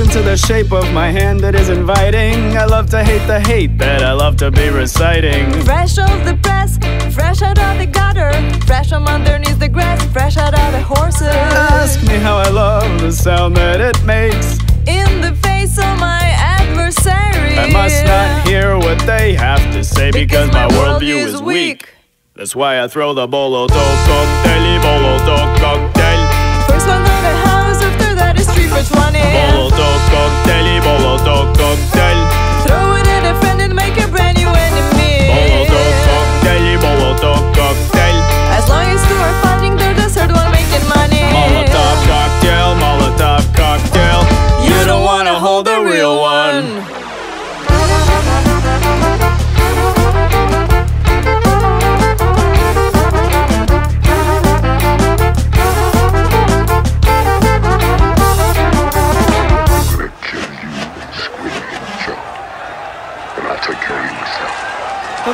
listen to the shape of my hand that is inviting. I love to hate the hate that I love to be reciting. Fresh off the press, fresh out of the gutter, fresh from underneath the grass, fresh out of the horses. Ask me how I love the sound that it makes. In the face of my adversary. I must not hear what they have to say because, because my, my worldview is weak. That's why I throw the boloto koktel, boloto koktel. First one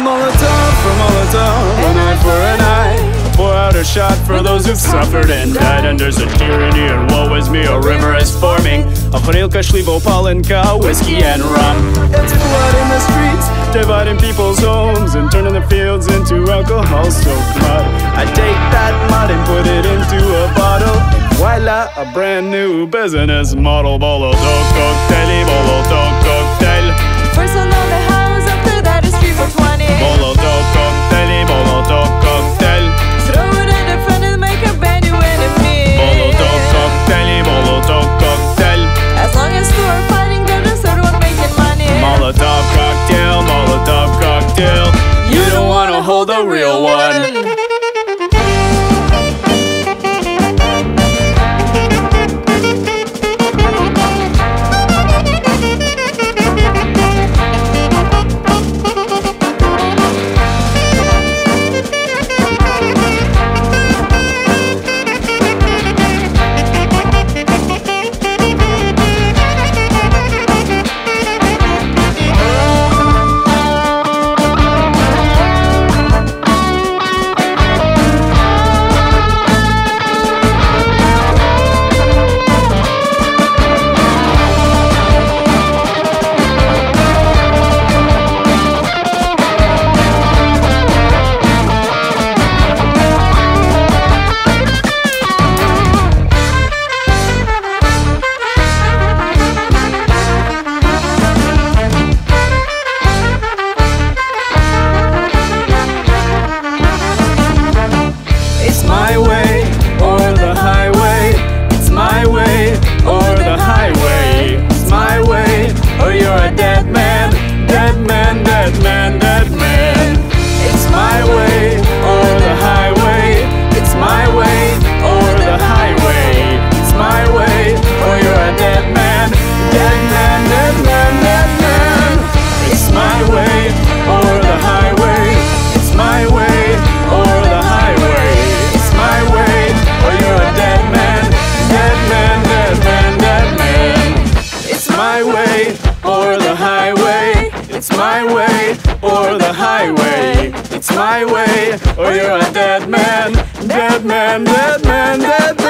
Molotov for Molotov, an eye for an eye. Pour out a shot for those who've suffered and died. And there's a tyranny, and woe is me, a river is forming. A horilka, shlivo, palenka, whiskey and rum. It's blood in the streets, dividing people's homes and turning the fields into alcohol-soaked mud. I take that mud and put it into a bottle. Voila, a brand new business model. Boloto koktel, a real one. or oh, you're a dead man. Dead man, dead man, dead